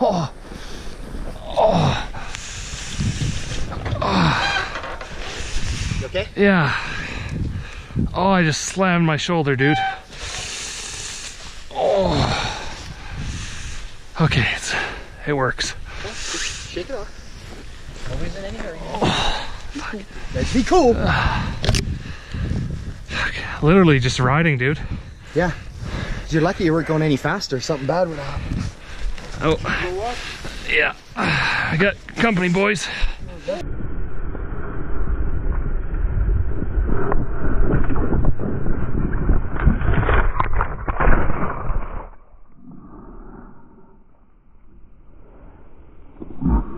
Oh. Oh. Oh. You okay? Yeah. Oh, I just slammed my shoulder, dude. Oh. Okay, it's, it works. Just shake it off. Nobody's in any hurry. Let's be cool. Literally just riding, dude. Yeah. You're lucky you weren't going any faster. Something bad would happen. Oh. Yeah. I got company, boys. Mm-hmm.